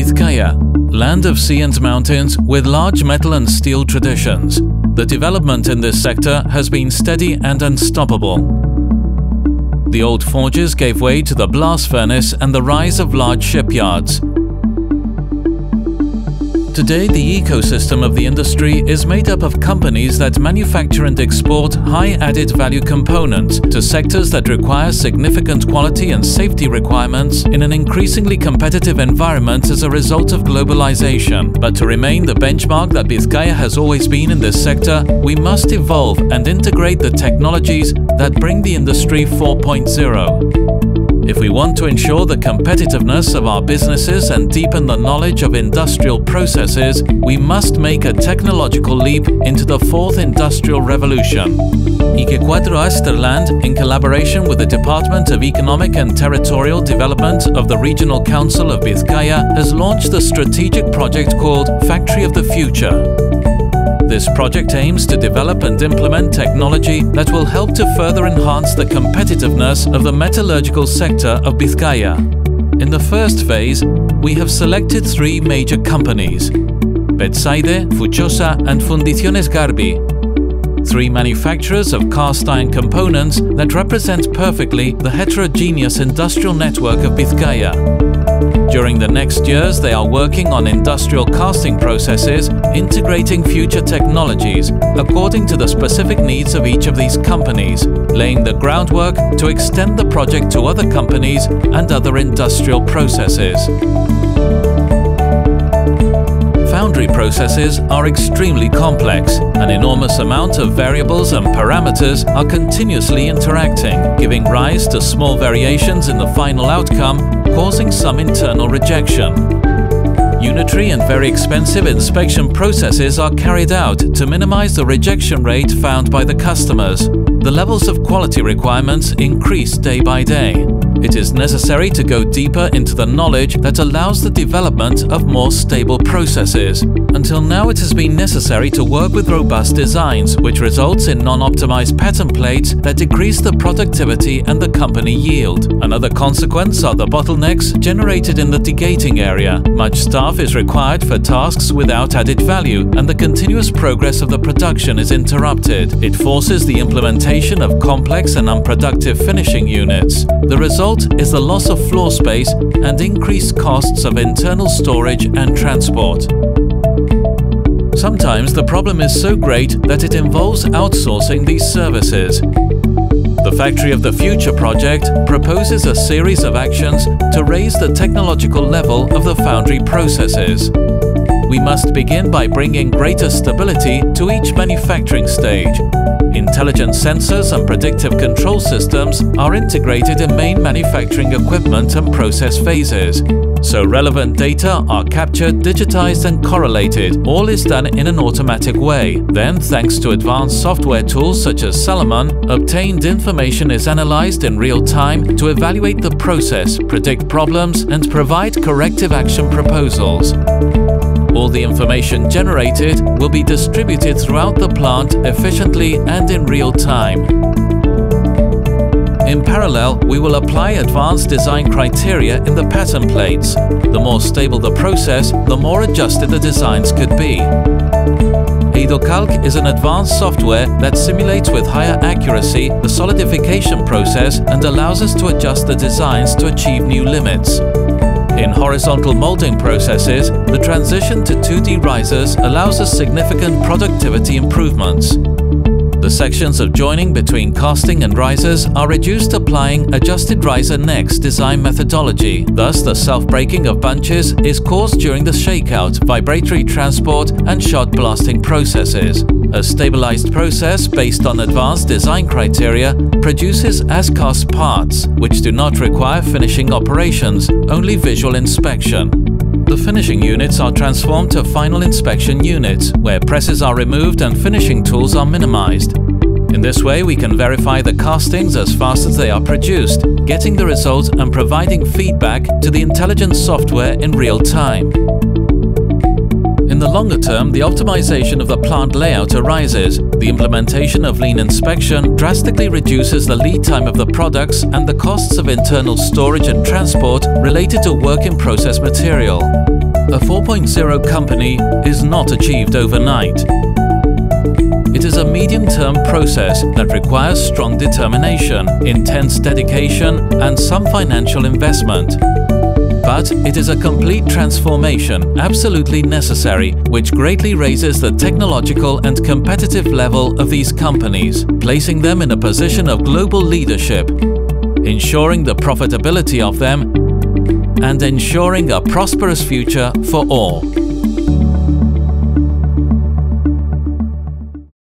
Vizcaya, land of sea and mountains with large metal and steel traditions. The development in this sector has been steady and unstoppable. The old forges gave way to the blast furnace and the rise of large shipyards, Today, the ecosystem of the industry is made up of companies that manufacture and export high added value components to sectors that require significant quality and safety requirements in an increasingly competitive environment as a result of globalization. But to remain the benchmark that Vizcaya has always been in this sector, we must evolve and integrate the technologies that bring the Industry 4.0. If we want to ensure the competitiveness of our businesses and deepen the knowledge of industrial processes, we must make a technological leap into the fourth industrial revolution. 4 Azterlan, in collaboration with the Department of Economic and Territorial Development of the Regional Council of Vizcaya, has launched the strategic project called Factory of the Future. This project aims to develop and implement technology that will help to further enhance the competitiveness of the metallurgical sector of Vizcaya. In the first phase, we have selected three major companies, Betsaide, Fuchosa and Fundiciones Garbi, three manufacturers of cast iron components that represent perfectly the heterogeneous industrial network of Vizcaya. During the next years, they are working on industrial casting processes, integrating future technologies according to the specific needs of each of these companies, laying the groundwork to extend the project to other companies and other industrial processes. Processes are extremely complex. An enormous amount of variables and parameters are continuously interacting, giving rise to small variations in the final outcome causing some internal rejection. Unitary and very expensive inspection processes are carried out to minimize the rejection rate found by the customers. The levels of quality requirements increase day by day. It is necessary to go deeper into the knowledge that allows the development of more stable processes. Until now it has been necessary to work with robust designs, which results in non-optimized pattern plates that decrease the productivity and the company yield. Another consequence are the bottlenecks generated in the degating area. Much staff is required for tasks without added value, and the continuous progress of the production is interrupted. It forces the implementation of complex and unproductive finishing units. The result result is the loss of floor space and increased costs of internal storage and transport. Sometimes the problem is so great that it involves outsourcing these services. The Factory of the Future project proposes a series of actions to raise the technological level of the foundry processes. We must begin by bringing greater stability to each manufacturing stage Intelligent sensors and predictive control systems are integrated in main manufacturing equipment and process phases. So relevant data are captured, digitized and correlated. All is done in an automatic way. Then, thanks to advanced software tools such as Salomon, obtained information is analyzed in real time to evaluate the process, predict problems and provide corrective action proposals. All the information generated will be distributed throughout the plant efficiently and in real time. In parallel, we will apply advanced design criteria in the pattern plates. The more stable the process, the more adjusted the designs could be. Eidocalc is an advanced software that simulates with higher accuracy the solidification process and allows us to adjust the designs to achieve new limits. In horizontal molding processes, the transition to 2D risers allows us significant productivity improvements. The sections of joining between casting and risers are reduced applying adjusted riser necks design methodology. Thus, the self-breaking of bunches is caused during the shakeout, vibratory transport and shot blasting processes. A stabilized process based on advanced design criteria produces as-cast parts, which do not require finishing operations, only visual inspection. The finishing units are transformed to final inspection units, where presses are removed and finishing tools are minimized. In this way, we can verify the castings as fast as they are produced, getting the results and providing feedback to the intelligent software in real time. In the longer term, the optimization of the plant layout arises. The implementation of lean inspection drastically reduces the lead time of the products and the costs of internal storage and transport related to work-in-process material. A 4.0 company is not achieved overnight. It is a medium-term process that requires strong determination, intense dedication and some financial investment. But it is a complete transformation absolutely necessary which greatly raises the technological and competitive level of these companies, placing them in a position of global leadership, ensuring the profitability of them and ensuring a prosperous future for all.